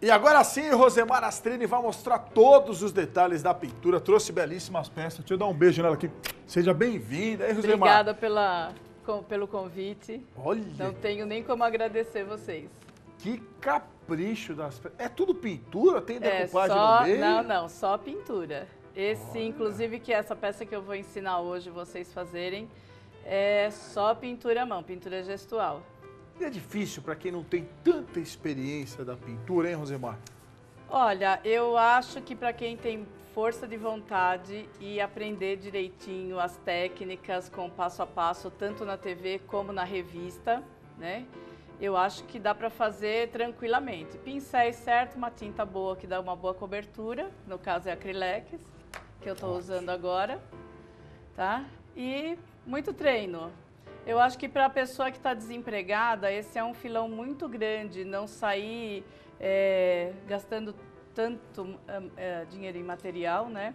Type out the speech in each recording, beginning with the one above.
E agora sim, Rosemar Astrini vai mostrar todos os detalhes da pintura. Trouxe belíssimas peças. Deixa eu dar um beijo nela aqui. Seja bem-vinda, hein, Rosemar? Obrigada pela, com, pelo convite. Olha. Não tenho nem como agradecer vocês. Que capricho das peças. É tudo pintura? Tem É decupagem só, no meio? não, não, só pintura. Esse, inclusive, que essa peça que eu vou ensinar hoje vocês fazerem, é só pintura à mão, pintura gestual. E é difícil para quem não tem tanta experiência da pintura, hein, Rosemar? Olha, eu acho que para quem tem força de vontade e aprender direitinho as técnicas com passo a passo, tanto na TV como na revista, né? Eu acho que dá para fazer tranquilamente. Pincéis certo, uma tinta boa que dá uma boa cobertura, no caso é acrylex, que eu estou usando agora, tá? E muito treino. Eu acho que para a pessoa que está desempregada, esse é um filão muito grande, não sair é, gastando tanto hum, é, dinheiro em material, né?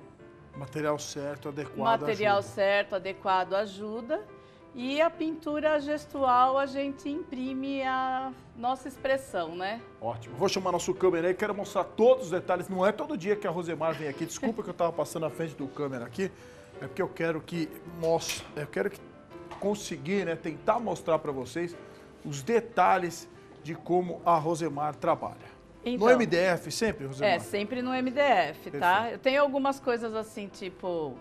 Material certo, adequado. material ajuda. certo, adequado ajuda. E a pintura gestual a gente imprime a nossa expressão, né? Ótimo. Vou chamar nosso câmera aí, quero mostrar todos os detalhes. Não é todo dia que a Rosemar vem aqui. Desculpa que eu estava passando na frente do câmera aqui. É porque eu quero que mostre, eu quero que conseguir, né, tentar mostrar para vocês os detalhes de como a Rosemar trabalha. Então, no MDF sempre, Rosemar? É, sempre no MDF, tá? Perfeito. Eu tenho algumas coisas assim, tipo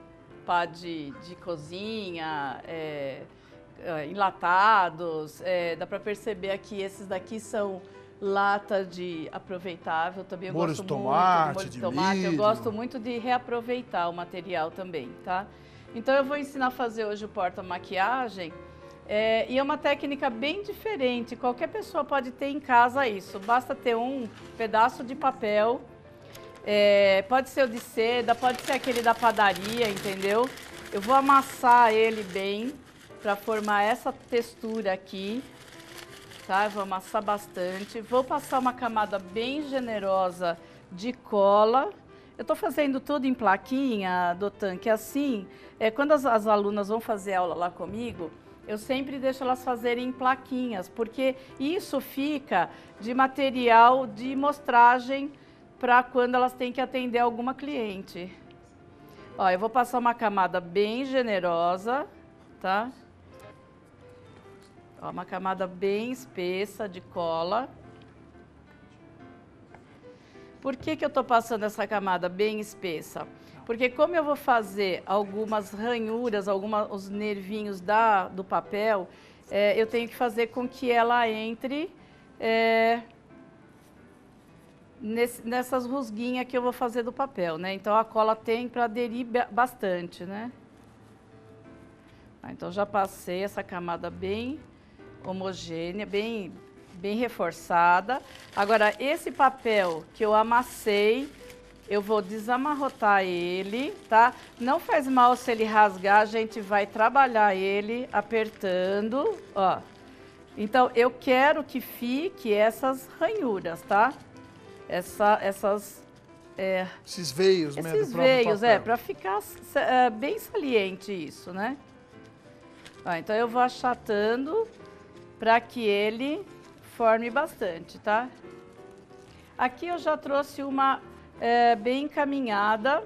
pá de, de cozinha, é, é, enlatados. é, dá para perceber aqui, esses daqui são lata de aproveitável também. Eu Molho gosto de tomate, muito de de tomate. Eu milho. gosto muito de reaproveitar o material também, tá? Então eu vou ensinar a fazer hoje o porta-maquiagem. é, e é uma técnica bem diferente. Qualquer pessoa pode ter em casa isso. Basta ter um pedaço de papel é, pode ser o de seda, pode ser aquele da padaria, entendeu? Eu vou amassar ele bem para formar essa textura aqui, tá? Eu vou amassar bastante. Vou passar uma camada bem generosa de cola. Eu estou fazendo tudo em plaquinha, Dotan, que assim, é, quando as, as alunas vão fazer aula lá comigo, eu sempre deixo elas fazerem em plaquinhas, porque isso fica de material de mostragem para quando elas têm que atender alguma cliente. Ó, eu vou passar uma camada bem generosa, tá? Ó, uma camada bem espessa de cola. Por que, que eu estou passando essa camada bem espessa? Porque como eu vou fazer algumas ranhuras, alguma, os nervinhos da, do papel, é, eu tenho que fazer com que ela entre é, nesse- nessas rusguinhas que eu vou fazer do papel, né? Então a cola tem para aderir ba- bastante, né? Ah, então já passei essa camada bem homogênea, bem, bem reforçada. Agora esse papel que eu amassei, eu vou desamarrotar ele, tá? Não faz mal se ele rasgar, a gente vai trabalhar ele apertando, ó. Então eu quero que fique essas ranhuras, tá? Essa, essas é, Esses veios, né, esses veios, é, para ficar é, bem saliente isso, né? Ó, então eu vou achatando para que ele forme bastante, tá? Aqui eu já trouxe uma é, bem encaminhada,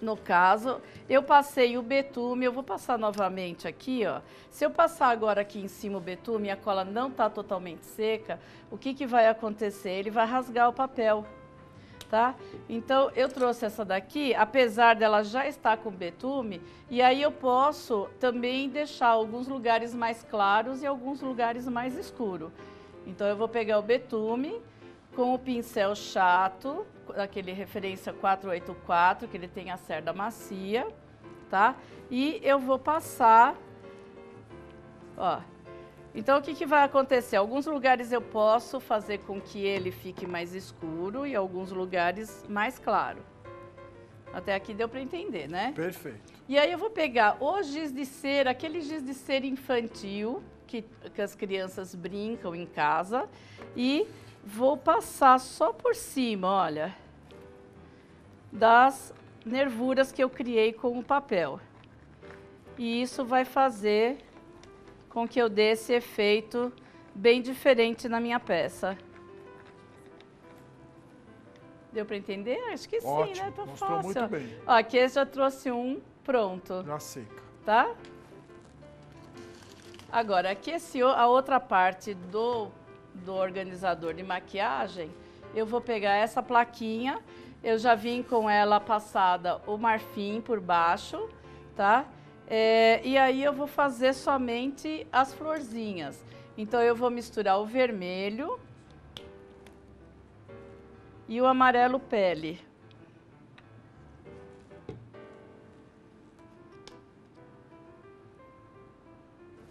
no caso. Eu passei o betume, eu vou passar novamente aqui, ó. Se eu passar agora aqui em cima o betume e a cola não está totalmente seca, o que, que vai acontecer? Ele vai rasgar o papel tá? Então eu trouxe essa daqui, apesar dela já estar com betume, e aí eu posso também deixar alguns lugares mais claros e alguns lugares mais escuros. Então eu vou pegar o betume com o pincel chato, aquele referência 484, que ele tem a cerda macia, tá? E eu vou passar, ó, então, o que, que vai acontecer? Alguns lugares eu posso fazer com que ele fique mais escuro e alguns lugares mais claro. Até aqui deu para entender, né? Perfeito. E aí eu vou pegar o giz de cera, aquele giz de cera infantil que, que as crianças brincam em casa e vou passar só por cima, olha, das nervuras que eu criei com o papel. E isso vai fazer com que eu dê esse efeito bem diferente na minha peça. Deu para entender? Acho que Ótimo, sim, né? Tá mostrou fácil. muito bem. Ó, aqui eu já trouxe um pronto, Já seca. tá? Agora, aqui esse, a outra parte do, do organizador de maquiagem, eu vou pegar essa plaquinha, eu já vim com ela passada o marfim por baixo, tá? É, e aí eu vou fazer somente as florzinhas. Então eu vou misturar o vermelho e o amarelo pele.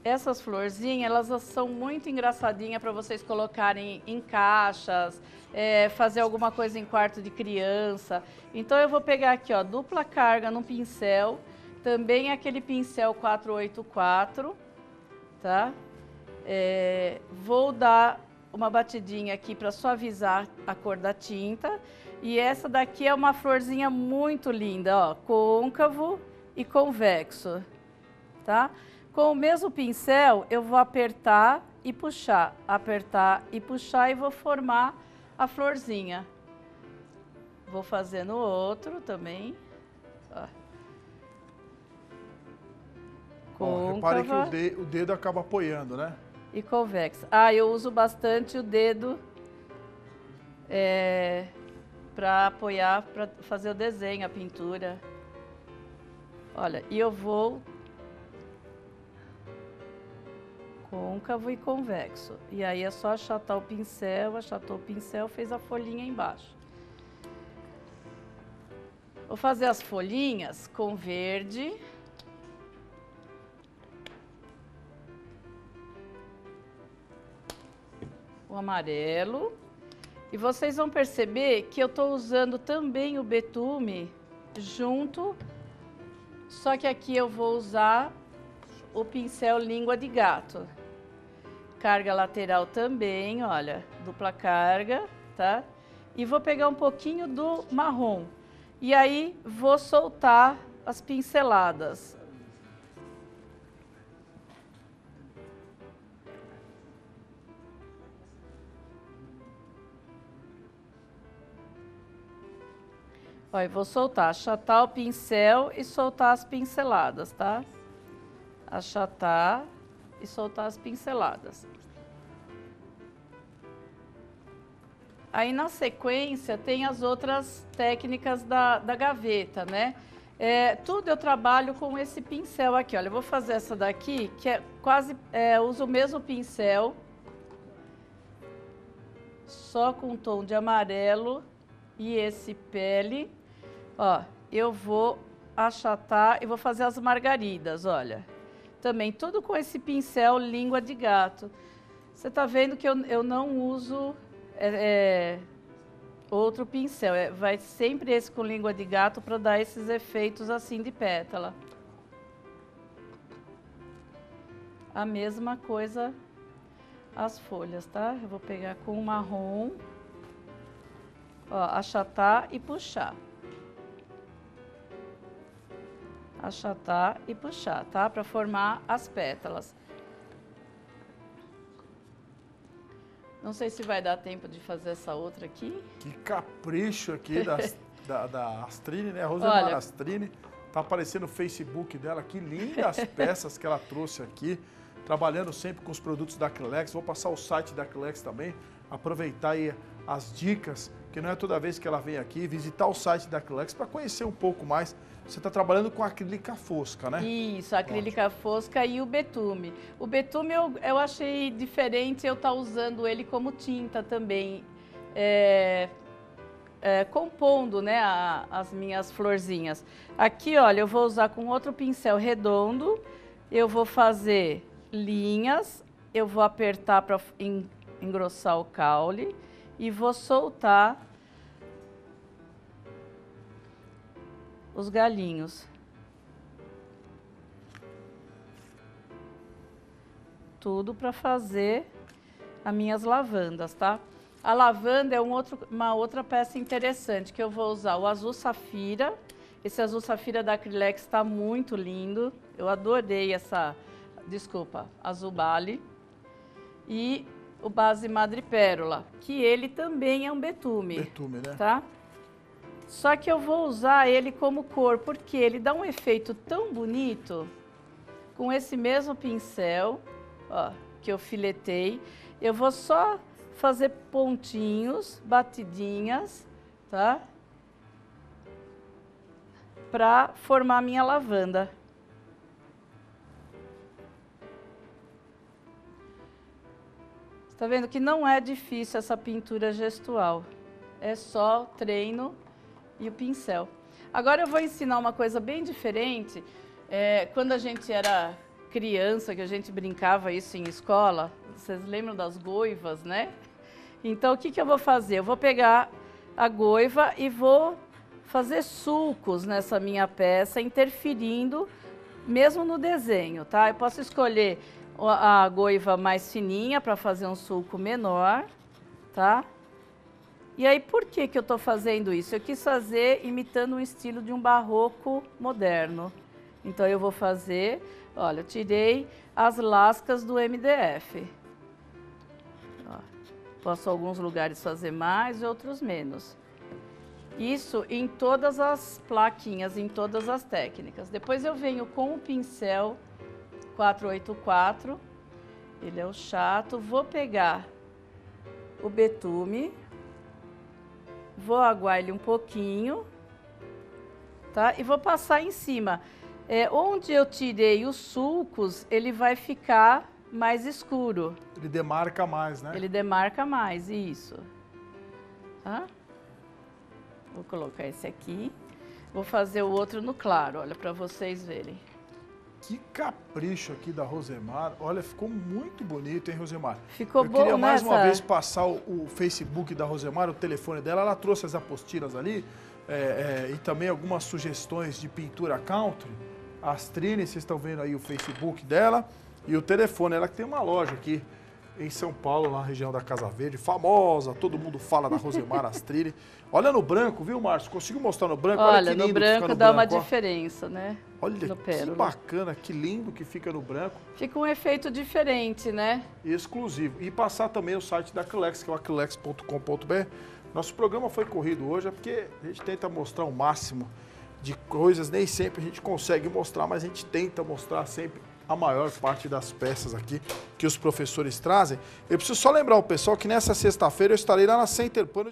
Essas florzinhas, elas são muito engraçadinhas para vocês colocarem em caixas, é, fazer alguma coisa em quarto de criança. Então eu vou pegar aqui, ó, dupla carga no pincel, também aquele pincel 484, tá? É, vou dar uma batidinha aqui para suavizar a cor da tinta. E essa daqui é uma florzinha muito linda, ó, côncavo e convexo, tá? Com o mesmo pincel, eu vou apertar e puxar, apertar e puxar e vou formar a florzinha. Vou fazer no outro também. Ó, repare que o, de- o dedo acaba apoiando, né? e convexa. Ah, eu uso bastante o dedo é, para apoiar, para fazer o desenho, a pintura. Olha, e eu vou côncavo e convexo. E aí é só achatar o pincel, achatou o pincel, fez a folhinha embaixo. Vou fazer as folhinhas com verde. O amarelo. E vocês vão perceber que eu estou usando também o betume junto, só que aqui eu vou usar o pincel língua de gato. Carga lateral também, olha, dupla carga, tá? E vou pegar um pouquinho do marrom. E aí vou soltar as pinceladas. Eu vou soltar, achatar o pincel e soltar as pinceladas, tá? Achatar e soltar as pinceladas. Aí na sequência tem as outras técnicas da, da gaveta, né? É, tudo eu trabalho com esse pincel aqui, olha. Eu vou fazer essa daqui, que é quase, é, uso o mesmo pincel, só com um tom de amarelo e esse pele. Ó, eu vou achatar e vou fazer as margaridas, olha. Também tudo com esse pincel língua de gato. Você tá vendo que eu, eu não uso é, é, outro pincel. É, vai sempre esse com língua de gato para dar esses efeitos assim de pétala. A mesma coisa as folhas, tá? Eu vou pegar com o marrom, ó, achatar e puxar. Achatar e puxar, tá? Para formar as pétalas. Não sei se vai dar tempo de fazer essa outra aqui. Que capricho aqui das- da, da Astrine, né? A Rosemar Olha. Astrine. Tá aparecendo no Facebook dela. Que lindas peças que ela trouxe aqui. Trabalhando sempre com os produtos da Acrylex. Vou passar o site da Acrylex também. Aproveitar aí as dicas, que não é toda vez que ela vem aqui. Visitar o site da Acrylex para conhecer um pouco mais. Você está trabalhando com acrílica fosca, né? Isso, acrílica fosca e o betume. O betume eu, eu achei diferente eu estar usando ele como tinta também, é, é, compondo né, a- as minhas florzinhas. Aqui, olha, eu vou usar com outro pincel redondo, eu vou fazer linhas, eu vou apertar para engrossar o caule e vou soltar os galinhos. Tudo para fazer as minhas lavandas, tá? A lavanda é um outro, uma outra peça interessante que eu vou usar o azul safira. Esse azul safira da Acrylex está muito lindo. Eu adorei essa, desculpa, azul bale. E o base madrepérola, que ele também é um betume Betume, né? tá? Só que eu vou usar ele como cor, porque ele dá um efeito tão bonito com esse mesmo pincel, ó, que eu filetei. Eu vou só fazer pontinhos, batidinhas, tá? Para formar minha lavanda. Está vendo que não é difícil essa pintura gestual. É só treino e o pincel. Agora eu vou ensinar uma coisa bem diferente. É, quando a gente era criança, que a gente brincava isso em escola, vocês lembram das goivas, né? Então o que, que eu vou fazer? Eu vou pegar a goiva e vou fazer sulcos nessa minha peça, interferindo mesmo no desenho, tá? Eu posso escolher a goiva mais fininha para fazer um sulco menor, tá? E aí, por que, que eu estou fazendo isso? Eu quis fazer imitando o estilo de um barroco moderno. Então, eu vou fazer, olha, eu tirei as lascas do MDF. Ó, posso alguns lugares fazer mais e outros menos. Isso em todas as plaquinhas, em todas as técnicas. Depois eu venho com o pincel 484, ele é o chato, vou pegar o betume, vou aguar ele um pouquinho, tá? E vou passar em cima. É, onde eu tirei os sulcos, ele vai ficar mais escuro. Ele demarca mais, né? Ele demarca mais, isso. Tá? Vou colocar esse aqui. Vou fazer o outro no claro, olha, para vocês verem. Que capricho aqui da Rosemar. Olha, ficou muito bonito, hein, Rosemar? Ficou Eu bom, queria mais nessa... uma vez passar o, o, Facebook da Rosemar, o telefone dela. Ela trouxe as apostilas ali é, é, e também algumas sugestões de pintura country. A Astrine, vocês estão vendo aí o Facebook dela e o telefone. Ela que tem uma loja aqui em São Paulo, na região da Casa Verde, famosa, todo mundo fala da Rosemar Astrini. Olha no branco, viu, Márcio? Consigo mostrar no branco? Olha, Olha no branco no dá branco, uma ó. diferença, né? Olha que bacana, que lindo que fica no branco Fica um efeito diferente, né? exclusivo. E passar também o site da Acrylex, que é o acrylex.com.br. Nosso programa foi corrido hoje, é porque a gente tenta mostrar o máximo de coisas, nem sempre a gente consegue mostrar, mas a gente tenta mostrar sempre a maior parte das peças aqui que os professores trazem. Eu preciso só lembrar o pessoal que nessa sexta-feira eu estarei lá na Center Pano de